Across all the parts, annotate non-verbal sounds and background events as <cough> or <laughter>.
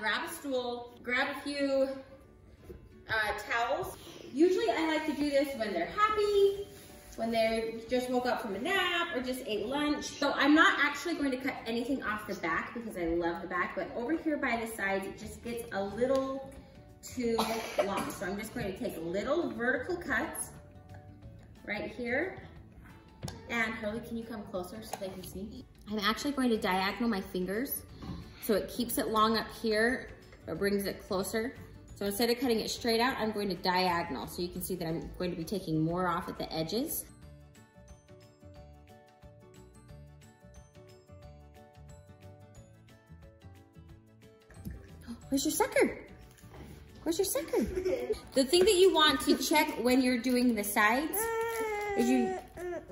grab a stool, grab a few uh, towels. Usually I like to do this when they're happy, when they just woke up from a nap or just ate lunch. So I'm not actually going to cut anything off the back because I love the back, but over here by the sides, it just gets a little too long. So I'm just going to take little vertical cuts right here. And Hurley, can you come closer so they can see? I'm actually going to diagonal my fingers so it keeps it long up here, but brings it closer. So instead of cutting it straight out, I'm going to diagonal. So you can see that I'm going to be taking more off at the edges. <gasps> Where's your sucker? Where's your sucker? <laughs> the thing that you want to check when you're doing the sides is you,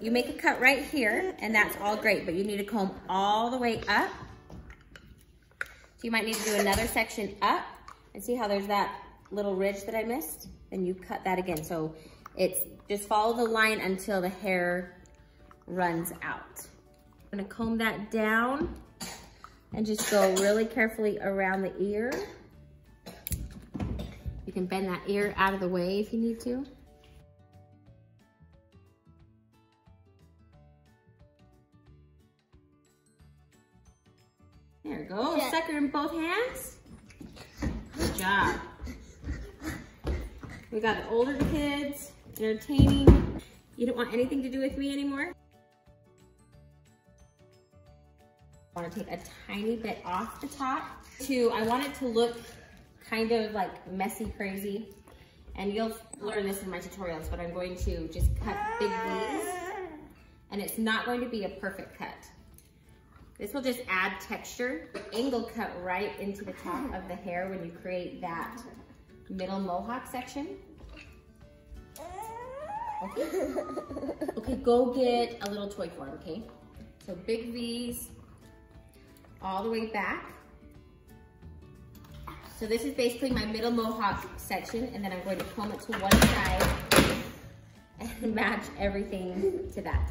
you make a cut right here and that's all great, but you need to comb all the way up. So you might need to do another section up and see how there's that little ridge that I missed? Then you cut that again. So it's just follow the line until the hair runs out. I'm gonna comb that down and just go really carefully around the ear. You can bend that ear out of the way if you need to. There we go, yeah. sucker in both hands. Good job. We got the older kids, entertaining. You don't want anything to do with me anymore? I wanna take a tiny bit off the top. To, I want it to look kind of like messy crazy. And you'll learn this in my tutorials, but I'm going to just cut big V's. And it's not going to be a perfect cut. This will just add texture. Angle cut right into the top of the hair when you create that middle mohawk section. Okay. okay, go get a little toy form, okay? So big V's all the way back. So this is basically my middle mohawk section, and then I'm going to comb it to one side and <laughs> match everything to that.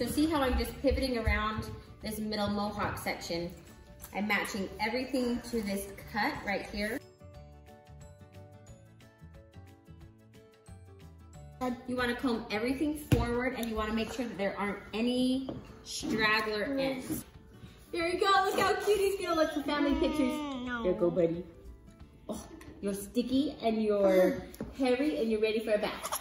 So see how I'm just pivoting around this middle mohawk section. I'm matching everything to this cut right here. You wanna comb everything forward and you wanna make sure that there aren't any straggler ends. There you go, look how cute he's gonna look for family pictures. No. There go, buddy. Oh, you're sticky and you're <laughs> hairy and you're ready for a bath.